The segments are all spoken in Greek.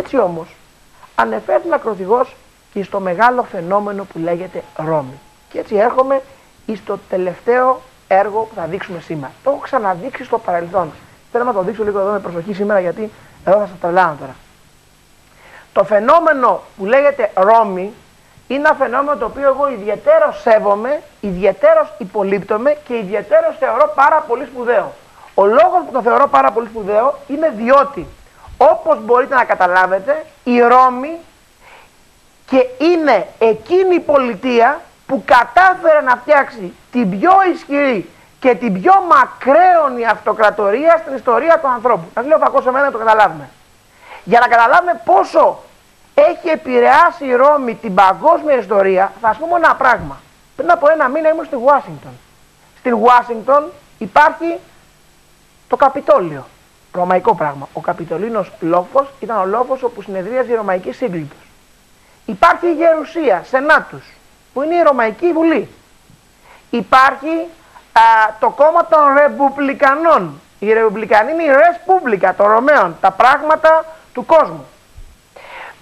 Έτσι όμως ανεφέρθη ακροθυγός και στο μεγάλο φαινόμενο που λέγεται Ρώμη. Και έτσι έρχομαι στο τελευταίο έργο που θα δείξουμε σήμερα. Το έχω ξαναδείξει στο παρελθόν. Θέλω να το δείξω λίγο εδώ με προσοχή σήμερα γιατί εδώ θα σας τρελάνω τώρα. Το φαινόμενο που λέγεται Ρώμη είναι ένα φαινόμενο το οποίο εγώ ιδιαίτερος σέβομαι, ιδιαίτερος υπολείπτομαι και ιδιαίτερος θεωρώ πάρα πολύ σπουδαίο. Ο λόγος που το θεωρώ πάρα πολύ σπουδαίο είναι διότι όπως μπορείτε να καταλάβετε η Ρώμη και είναι εκείνη η πολιτεία που κατάφερε να φτιάξει την πιο ισχυρή και την πιο μακραίωνη αυτοκρατορία στην ιστορία του ανθρώπου. Θα λέω φακό σε μένα να το καταλάβουμε. Για να καταλάβουμε πόσο έχει επηρεάσει η Ρώμη την παγκόσμια ιστορία, θα σας πούμε ένα πράγμα. Πριν από ένα μήνα ήμουν στη Ουάσιγκτον. Στην Ουάσιγκτον υπάρχει το Καπιτόλιο. Ρωμαϊκό πράγμα. Ο Καπιτολίνος λόφος ήταν ο λόφος όπου συνεδρίαζε η Ρωμαϊκή Σύγκλιτος. Υπάρχει η Γερουσία, Σενάτους, που είναι η Ρωμαϊκή Βουλή. Υπάρχει το κόμμα των Ρεπουμπλικανών. Οι Ρεπουμπλικανοί είναι η Ρεσπούμπλικα των Ρωμαίων, τα πράγματα του κόσμου.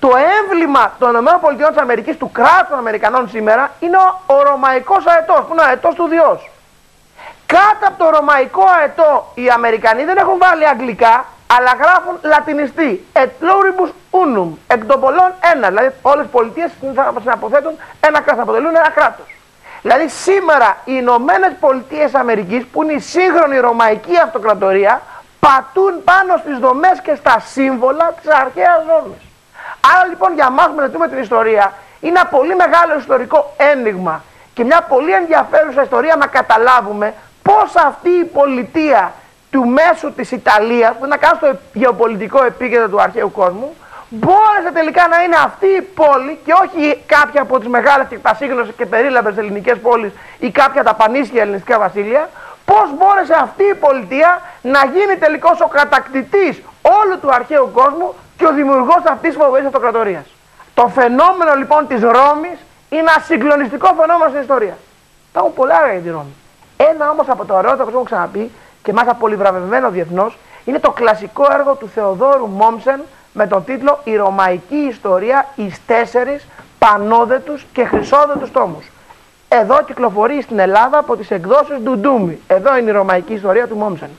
Το έμβλημα των ΗΠΑ του κράτους των Αμερικανών σήμερα είναι ο, ο Ρωμαϊκός αετός, που είναι ο αετός του Διός. Κάτω από το Ρωμαϊκό αετό οι Αμερικανοί δεν έχουν βάλει αγγλικά, αλλά γράφουν λατινιστή. Et pluribus unum. Εκ των πολλών ένα. Δηλαδή όλες οι πολιτείες συναποθέτουν ένα κράτος, αποτελούν ένα κράτος. Δηλαδή σήμερα οι Ηνωμένες Πολιτείες Αμερικής, που είναι η σύγχρονη ρωμαϊκή αυτοκρατορία, πατούν πάνω στις δομές και στα σύμβολα της αρχαίας Ρώμη. Άρα λοιπόν για μας που μελετούμε την ιστορία είναι ένα πολύ μεγάλο ιστορικό ένιγμα και μια πολύ ενδιαφέρουσα ιστορία να καταλάβουμε πώς αυτή η πολιτεία του μέσου της Ιταλίας, που είναι να κάνει στο γεωπολιτικό επίκεντρο του αρχαίου κόσμου, μπόρεσε τελικά να είναι αυτή η πόλη και όχι κάποια από τις μεγάλες και πασίγνωσες και περίλαμπες ελληνικές πόλεις ή κάποια τα πανίσια ελληνικά βασίλεια, πώς μπόρεσε αυτή η πολιτεία να γίνει τελικώς ο κατακτητής όλου του αρχαίου κόσμου και ο δημιουργός αυτής της φοβερής αυτοκρατορίας. Το φαινόμενο λοιπόν της Ρώμης είναι ένα συγκλονιστικό φαινόμενο στην ιστορία. Τα έχουν πολλά για τη Ρώμη. Ένα όμως από τα ωραιότερα που έχω ξαναπεί και μάλιστα πολυβραβευμένο διεθνώς είναι το κλασικό έργο του Θεοδόρου Μόμσεν με τον τίτλο Η Ρωμαϊκή Ιστορία εις τέσσερις πανόδετους και χρυσόδετους τόμους. Εδώ κυκλοφορεί στην Ελλάδα από τις εκδόσεις του Ντούμι. Εδώ είναι η Ρωμαϊκή Ιστορία του Μόμσεν.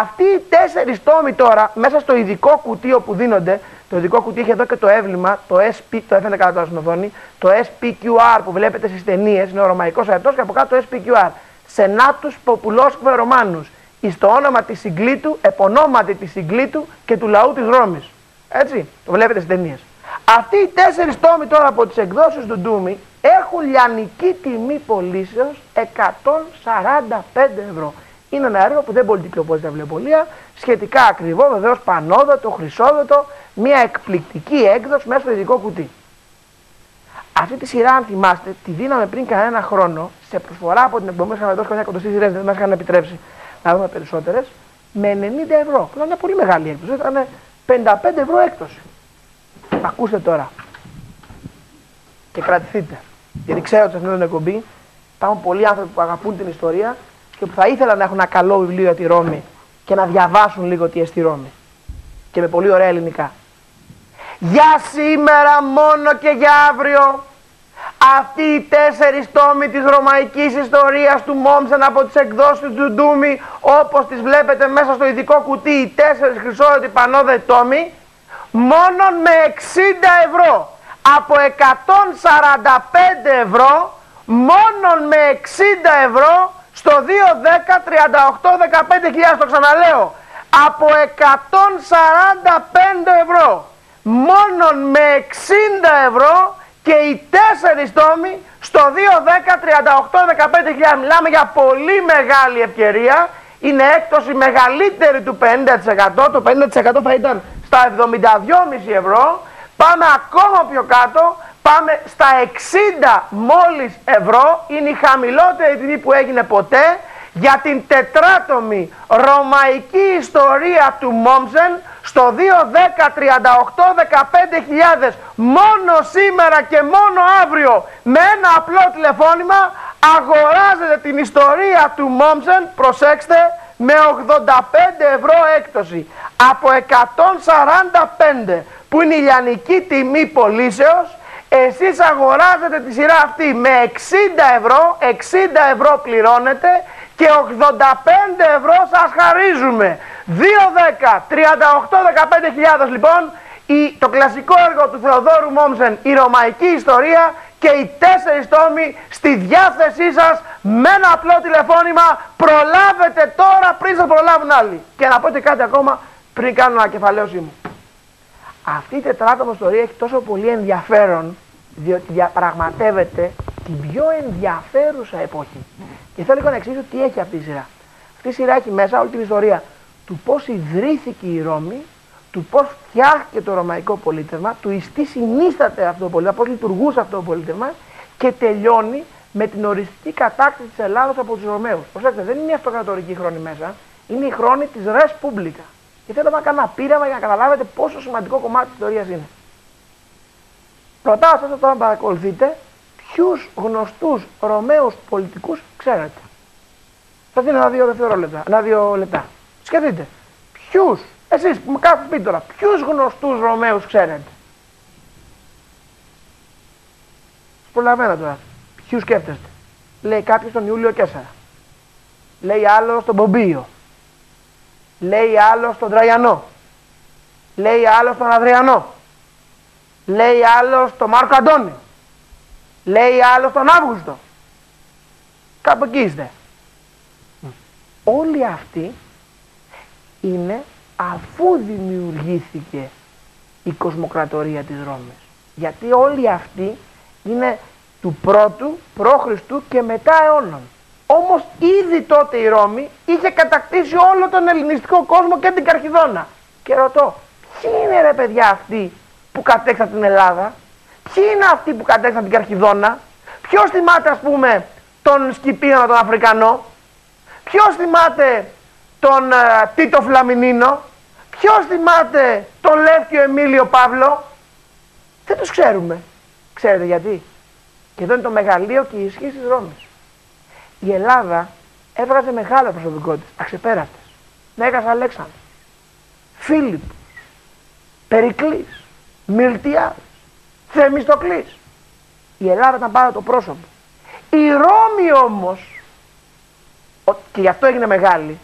Αυτοί οι τέσσερις τόμοι τώρα, μέσα στο ειδικό κουτί όπου δίνονται, το ειδικό κουτί έχει εδώ και το εύλημα, το SP, το έφερε κάτω στην οθόνη, το SPQR που βλέπετε στις ταινίες, είναι ο ρωμαϊκός αετός και από κάτω το SPQR. Σενάτους Ποπουλόσκβε Ρωμάνους, εις το όνομα της συγκλήτου, επωνόματι της συγκλήτου και του λαού της Ρώμης. Έτσι, το βλέπετε στις ταινίες. Αυτοί οι τέσσερις τόμοι τώρα από τις εκδόσεις του Ντούμι έχουν λιανική τιμή πωλήσεως 145 ευρώ. Είναι ένα έργο που δεν μπορεί να κυκλοφορεί στα βιβλιοπολία, σχετικά ακριβό, βεβαίως πανόδοτο, χρυσόδοτο, μια εκπληκτική έκδοση μέσα στο ειδικό κουτί. Αυτή τη σειρά, αν θυμάστε, τη δίναμε πριν κανένα χρόνο σε προσφορά από την εκπομπή. Είχαμε δώσει καμιά κοντοστή σειρά, δεν μας είχαν επιτρέψει να δούμε περισσότερες. Με 90 ευρώ. Που ήταν μια πολύ μεγάλη έκπτωση. Ήταν 55 ευρώ έκπτωση. Ακούστε τώρα. Και κρατηθείτε. Γιατί ξέρω ότι σε αυτήν την εκπομπή υπάρχουν πολλοί άνθρωποι που αγαπούν την ιστορία και που θα ήθελαν να έχουν ένα καλό βιβλίο για τη Ρώμη και να διαβάσουν λίγο τι εστί Ρώμη. Και με πολύ ωραία ελληνικά. Για σήμερα μόνο και για αύριο αυτοί οι τέσσερις τόμοι της ρωμαϊκής ιστορίας του Μόμσεν από τις εκδόσεις του Ντούμι όπως τις βλέπετε μέσα στο ειδικό κουτί οι τέσσερις χρυσόδετοι πανόδε τόμοι μόνο με 60 ευρώ από 145 ευρώ μόνο με 60 ευρώ στο 2, 10, 38, 15 το ξαναλέω από 145 ευρώ μόνον με 60 ευρώ και οι τέσσερις τόμοι στο 2, 10, 38, 15 Μιλάμε για πολύ μεγάλη ευκαιρία. Είναι έκπτωση μεγαλύτερη του 50%. Το 50% θα ήταν στα 72,5 ευρώ. Πάμε ακόμα πιο κάτω. Πάμε στα 60 μόλις ευρώ. Είναι η χαμηλότερη τιμή που έγινε ποτέ για την τετράτομη ρωμαϊκή ιστορία του Μόμσεν στο 2, 10, 38, 15 μόνο σήμερα και μόνο αύριο με ένα απλό τηλεφώνημα αγοράζετε την ιστορία του Μόμσεν, προσέξτε, με 85 ευρώ έκπτωση από 145 που είναι η λιανική τιμή πωλήσεως, εσείς αγοράζετε τη σειρά αυτή με 60 ευρώ, 60 ευρώ πληρώνετε και 85 ευρώ σας χαρίζουμε. 2, 10, 38, 15 λοιπόν, η, το κλασικό έργο του Θεοδόρου Μόμσεν, η Ρωμαϊκή Ιστορία και οι τέσσερις τόμοι στη διάθεσή σας με ένα απλό τηλεφώνημα. Προλάβετε τώρα πριν σας προλάβουν άλλοι. Και να πω και κάτι ακόμα πριν κάνω ανακεφαλαίωσή μου. Αυτή η τετράτομο ιστορία έχει τόσο πολύ ενδιαφέρον διότι διαπραγματεύεται την πιο ενδιαφέρουσα εποχή. Και θέλω λίγο να εξηγήσω τι έχει αυτή η σειρά. Αυτή η σειρά έχει μέσα όλη την ιστορία του πώς ιδρύθηκε η Ρώμη, του πώς φτιάχτηκε το ρωμαϊκό πολίτευμα, του εις τι συνίσταται αυτό το πολίτευμα, πώς λειτουργούσε αυτό το πολίτευμα και τελειώνει με την οριστική κατάκτηση της Ελλάδος από τους Ρωμαίους. Προσέξτε, δεν είναι η αυτοκρατορική χρόνη μέσα, είναι η χρόνη της Ρες Και θέλω να κάνω ένα πείραμα για να καταλάβετε πόσο σημαντικό κομμάτι της ιστορίας είναι. Ρωτάω σας τώρα να παρακολουθείτε ποιους γνωστούς Ρωμαίους πολιτικούς ξέρετε. Θα δίνω ένα-δύο δευτερόλεπτα, ένα-δύο λεπτά. Σκεφτείτε, ποιους, εσείς που με κάθε σπίτι τώρα, ποιους γνωστούς Ρωμαίους ξέρετε; Προλαβαίνω τώρα. Ποιους σκέφτεστε; Λέει κάποιος τον Ιούλιο Κέσσαρα. Λέει άλλος τον Πομπίο. Λέει άλλος τον Τραϊανό. Λέει άλλος τον Αδριανό. Λέει άλλος τον Μάρκο Αντώνη. Λέει άλλος τον Αύγουστο. Κάπου εκεί είστε. Όλοι αυτοί είναι αφού δημιουργήθηκε η κοσμοκρατορία της Ρώμης. Γιατί όλοι αυτοί είναι του πρώτου π.Χ. και μετά αιώνων. Όμως ήδη τότε η Ρώμη είχε κατακτήσει όλο τον ελληνιστικό κόσμο και την Καρχιδόνα. Και ρωτώ, ποιοι είναι ρε παιδιά αυτοί που κατέξαν την Ελλάδα, ποιοι είναι αυτοί που κατέξαν την Καρχιδόνα, ποιος θυμάται ας πούμε τον Σκυπίωνα τον Αφρικανό, ποιος θυμάται τον uh, Τίτο Φλαμινίνο, ποιος θυμάται τον Λεύκιο Εμίλιο Παύλο, δεν τους ξέρουμε. Ξέρετε γιατί; Και εδώ είναι το μεγαλείο και η ισχύ της Ρώμης. Η Ελλάδα έβγαζε μεγάλο προσωπικότητες, αξεπέραστες. Μέγας Αλέξανδρος, Φίλιππος, Περικλής, Μιλτιάδης, Θεμιστοκλής. Η Ελλάδα ήταν πάρα το πρόσωπο. Η Ρώμη όμως, και γι' αυτό έγινε μεγάλη,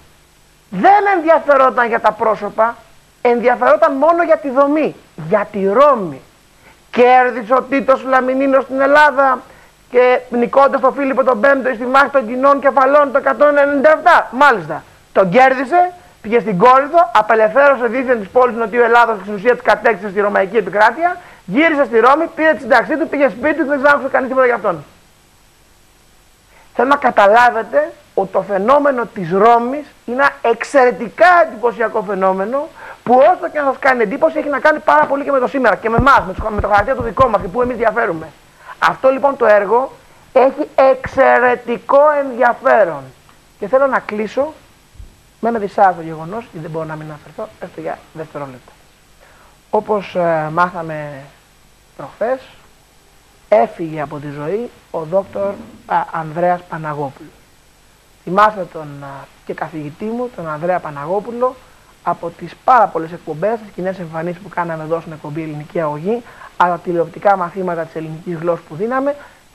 δεν ενδιαφερόταν για τα πρόσωπα, ενδιαφερόταν μόνο για τη δομή, για τη Ρώμη. Κέρδισε ο Τίτος Φλαμινίνος στην Ελλάδα και νικώντας τον Φίλιππο τον Πέμπτο στη μάχη των κοινών κεφαλών το 197. Μάλιστα, τον κέρδισε, πήγε στην Κόρυθο, απελευθέρωσε δίθεν της πόλης Νοτιού Ελλάδος και στην ουσία της κατέκτησε στη Ρωμαϊκή επικράτεια, γύρισε στη Ρώμη, πήρε τη συνταξή του, πήγε σπίτι του, δεν ξέρω κανείς τίποτα για αυτόν. Θέλω να καταλάβετε ότι το φαινόμενο της Ρώμης είναι ένα εξαιρετικά εντυπωσιακό φαινόμενο που όσο και να σας κάνει εντύπωση έχει να κάνει πάρα πολύ και με το σήμερα και με εμάς, με το χαρακτήρα το δικό μας και που εμείς διαφέρουμε. Αυτό λοιπόν το έργο έχει εξαιρετικό ενδιαφέρον. Και θέλω να κλείσω με ένα δυσάρεστο γεγονός, γιατί δεν μπορώ να μην αναφερθώ, έστω για δευτερόλεπτα. Όπως ε, μάθαμε προχθές, έφυγε από τη ζωή ο δόκτωρ Ανδρέας Παναγόπουλος. Θυμάστε τον και καθηγητή μου, τον Ανδρέα Παναγόπουλο, από τις πάρα πολλές εκπομπές, τις κοινές εμφανίσεις που κάναμε εδώ στην εκπομπή Ελληνική Αγωγή, αλλά τηλεοπτικά μαθήματα της ελληνικής γλώσσας που δίναμε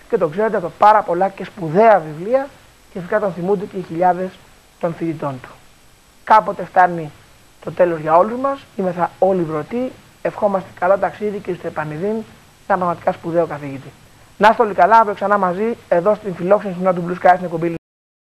και το ξέρετε από πάρα πολλά και σπουδαία βιβλία και φυσικά τον θυμούνται και οι χιλιάδες των φοιτητών του. Κάποτε φτάνει το τέλος για όλους μας, θα όλοι βρωτοί, ευχόμαστε καλό ταξίδι και στο επανειδήν, ένα πραγματικά σπουδαίο καθηγητή. Να είστε όλοι καλά, αύριο ξανά μαζί εδώ στην φιλόξενη του Blue Sky στην εκπομπή